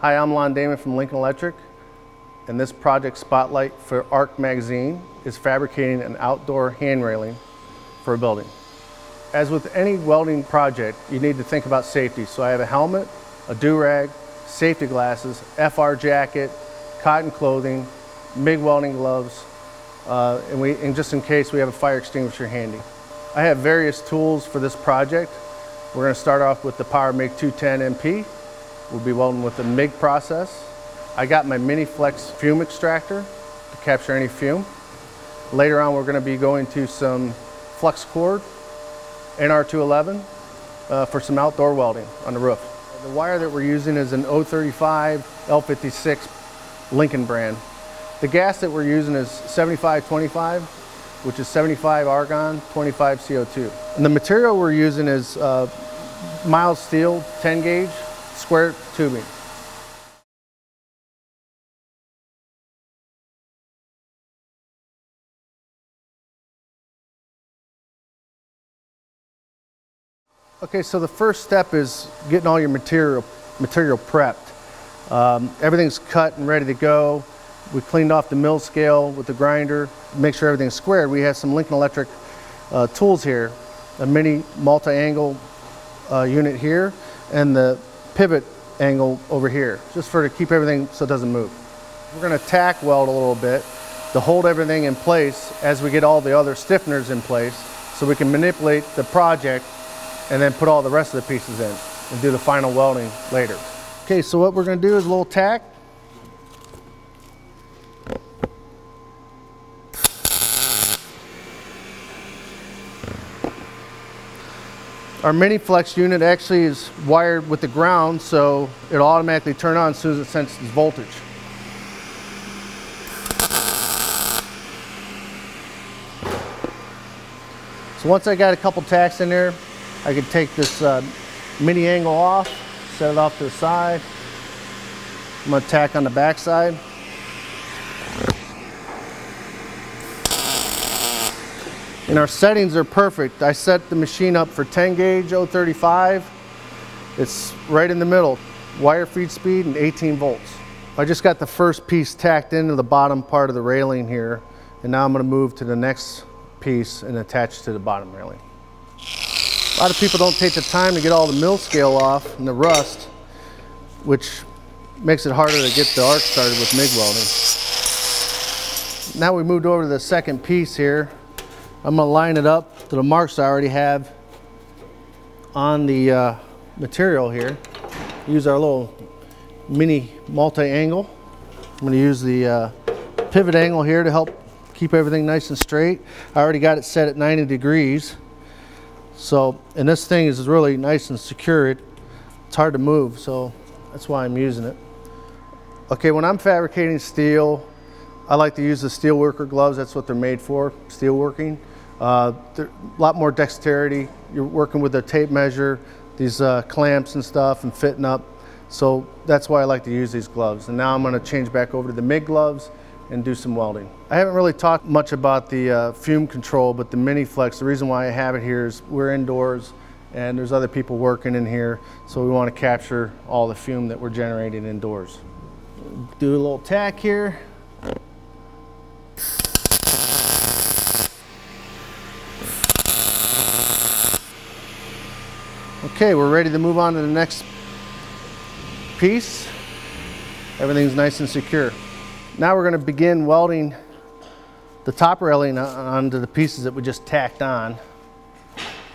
Hi, I'm Lon Damon from Lincoln Electric, and this project spotlight for ARC Magazine is fabricating an outdoor hand railing for a building. As with any welding project, you need to think about safety. So I have a helmet, a do-rag, safety glasses, FR jacket, cotton clothing, MIG welding gloves, uh, and, we, and just in case we have a fire extinguisher handy. I have various tools for this project. We're going to start off with the Power MIG 210 MP. We'll be welding with the MIG process. I got my Mini Flex fume extractor to capture any fume. Later on, we're going to be going to some flux cored, NR211, uh, for some outdoor welding on the roof. The wire that we're using is an 035 L56 Lincoln brand. The gas that we're using is 7525, which is 75 argon, 25 CO2. And the material we're using is uh, mild steel, 10 gauge, square tubing. Okay, so the first step is getting all your material, material prepped. Um, everything's cut and ready to go. We cleaned off the mill scale with the grinder, make sure everything's squared. We have some Lincoln Electric uh, tools here, a mini multi-angle uh, unit here, and the pivot angle over here, just for to keep everything so it doesn't move. We're gonna tack weld a little bit to hold everything in place as we get all the other stiffeners in place so we can manipulate the project and then put all the rest of the pieces in and do the final welding later. Okay, so what we're gonna do is a little tack. Our mini flex unit actually is wired with the ground, so it'll automatically turn on as soon as it senses voltage. So once I got a couple tacks in there, I can take this uh, mini angle off, set it off to the side. I'm gonna tack on the back side. And our settings are perfect. I set the machine up for 10 gauge 035. It's right in the middle, wire feed speed and 18 volts. I just got the first piece tacked into the bottom part of the railing here. And now I'm gonna move to the next piece and attach to the bottom railing. A lot of people don't take the time to get all the mill scale off and the rust, which makes it harder to get the arc started with MIG welding. Now we moved over to the second piece here. I'm gonna line it up to the marks I already have on the uh, material here. Use our little mini multi-angle. I'm gonna use the uh, pivot angle here to help keep everything nice and straight. I already got it set at 90 degrees. So, and this thing is really nice and secure. It, it's hard to move, so that's why I'm using it. Okay, when I'm fabricating steel, I like to use the steelworker gloves. That's what they're made for, steelworking. Uh, a lot more dexterity. You're working with a tape measure, these uh, clamps and stuff and fitting up. So that's why I like to use these gloves. And now I'm gonna change back over to the MIG gloves and do some welding. I haven't really talked much about the uh, fume control, but the Mini Flex, the reason why I have it here is we're indoors and there's other people working in here, so we want to capture all the fume that we're generating indoors. Do a little tack here. Okay, we're ready to move on to the next piece. Everything's nice and secure. Now we're going to begin welding the top railing onto the pieces that we just tacked on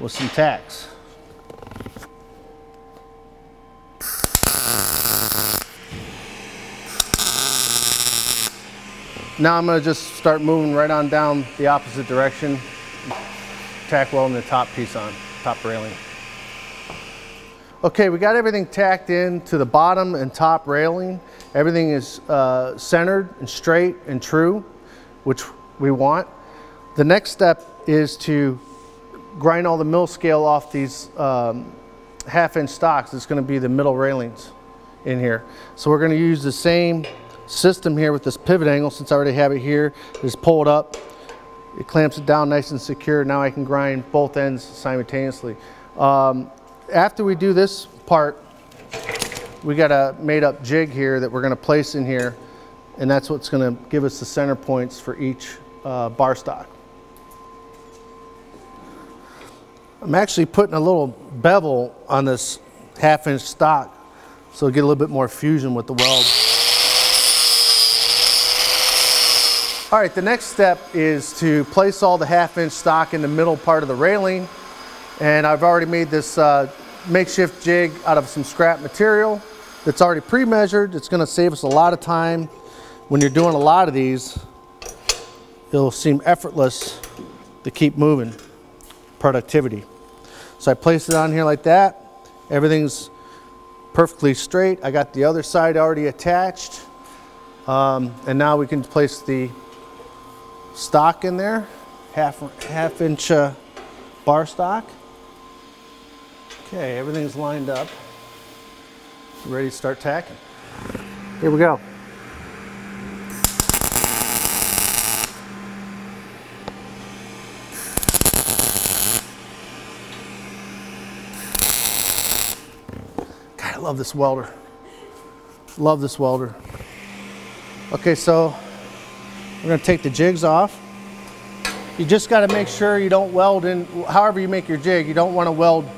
with some tacks. Now I'm going to just start moving right on down the opposite direction, tack welding the top piece on, top railing. Okay, we got everything tacked in to the bottom and top railing. Everything is uh, centered and straight and true, which we want. The next step is to grind all the mill scale off these um, half inch stocks. It's gonna be the middle railings in here. So we're gonna use the same system here with this pivot angle since I already have it here. Just pull it up, it clamps it down nice and secure. Now I can grind both ends simultaneously. Um, after we do this part, we got a made up jig here that we're gonna place in here and that's what's gonna give us the center points for each uh, bar stock. I'm actually putting a little bevel on this half inch stock so get a little bit more fusion with the weld. All right, the next step is to place all the half inch stock in the middle part of the railing. And I've already made this uh, makeshift jig out of some scrap material that's already pre-measured. It's gonna save us a lot of time. When you're doing a lot of these, it'll seem effortless to keep moving, productivity. So I place it on here like that. Everything's perfectly straight. I got the other side already attached. Um, and now we can place the stock in there, half, half inch uh, bar stock. Okay, everything's lined up. Ready to start tacking. Here we go. God, I love this welder. Love this welder. Okay, so we're gonna take the jigs off. You just gotta make sure you don't weld in, however you make your jig, you don't wanna weld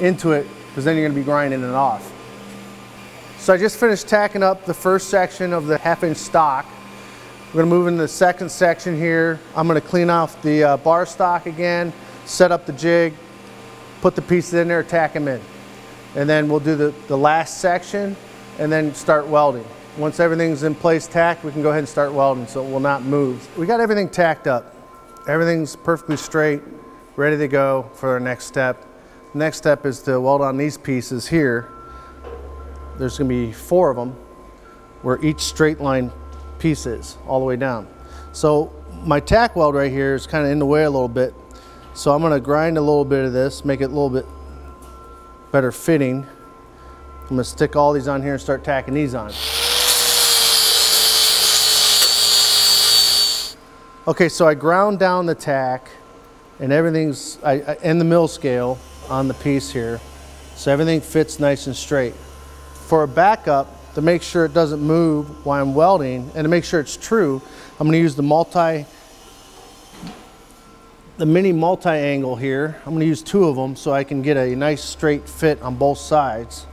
into it because then you're gonna be grinding it off. So I just finished tacking up the first section of the half inch stock. We're gonna move into the second section here. I'm gonna clean off the uh, bar stock again, set up the jig, put the pieces in there, tack them in. And then we'll do the, the last section and then start welding. Once everything's in place tacked, we can go ahead and start welding so it will not move. We got everything tacked up. Everything's perfectly straight, ready to go for our next step. Next step is to weld on these pieces here. There's gonna be four of them where each straight line piece is all the way down. So my tack weld right here is kind of in the way a little bit. So I'm gonna grind a little bit of this, make it a little bit better fitting. I'm gonna stick all these on here and start tacking these on. Okay, so I ground down the tack and everything's, I, I, and the mill scale on the piece here. So everything fits nice and straight. For a backup, to make sure it doesn't move while I'm welding and to make sure it's true, I'm gonna use the multi, the mini multi-angle here. I'm gonna use two of them so I can get a nice straight fit on both sides.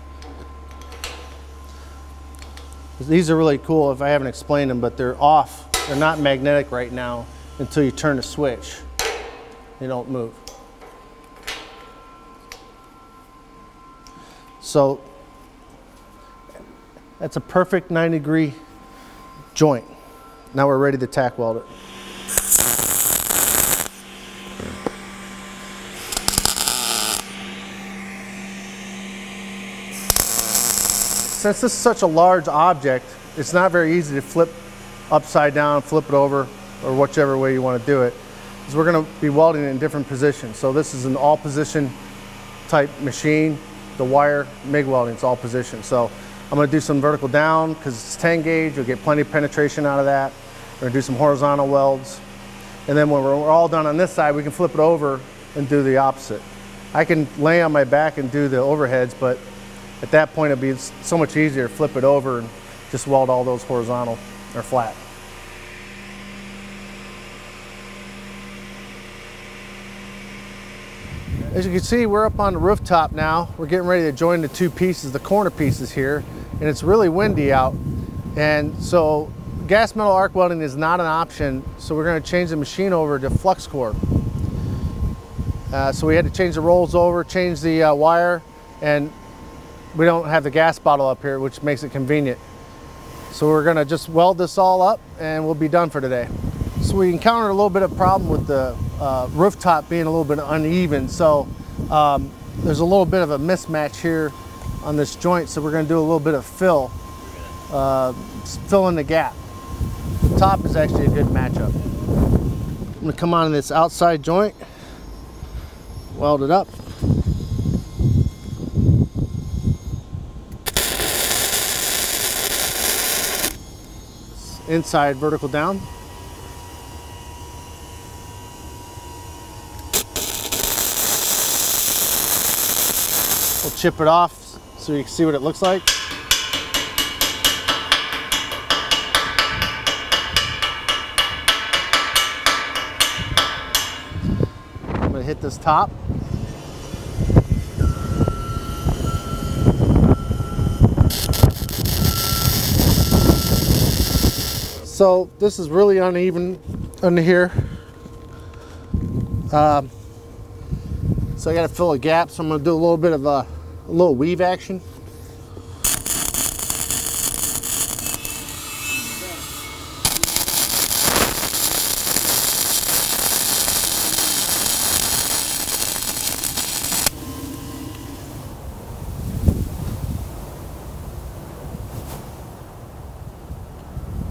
These are really cool if I haven't explained them, but they're off. They're not magnetic right now until you turn the switch. They don't move. So that's a perfect 90 degree joint. Now we're ready to tack weld it. Since this is such a large object, it's not very easy to flip upside down, flip it over, or whichever way you want to do it. Because we're going to be welding it in different positions. So this is an all position type machine the wire MIG welding, it's all position. So I'm gonna do some vertical down because it's 10 gauge, you'll get plenty of penetration out of that. We're gonna do some horizontal welds. And then when we're all done on this side, we can flip it over and do the opposite. I can lay on my back and do the overheads, but at that point it'd be so much easier to flip it over and just weld all those horizontal or flat. As you can see, we're up on the rooftop now. We're getting ready to join the two pieces, the corner pieces here, and it's really windy out. And so gas metal arc welding is not an option, so we're gonna change the machine over to flux core. Uh, so we had to change the rolls over, change the uh, wire, and we don't have the gas bottle up here, which makes it convenient. So we're gonna just weld this all up and we'll be done for today. So we encountered a little bit of problem with the uh, rooftop being a little bit uneven. So um, there's a little bit of a mismatch here on this joint. So we're gonna do a little bit of fill, uh, fill in the gap. The top is actually a good matchup. I'm gonna come on this outside joint, weld it up. Inside vertical down. We'll chip it off so you can see what it looks like. I'm gonna hit this top. So this is really uneven under here. Um, so I got to fill a gap. So I'm going to do a little bit of a, a little weave action.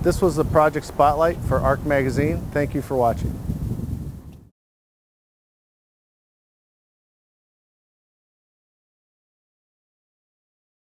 This was the project spotlight for ARC Magazine. Thank you for watching.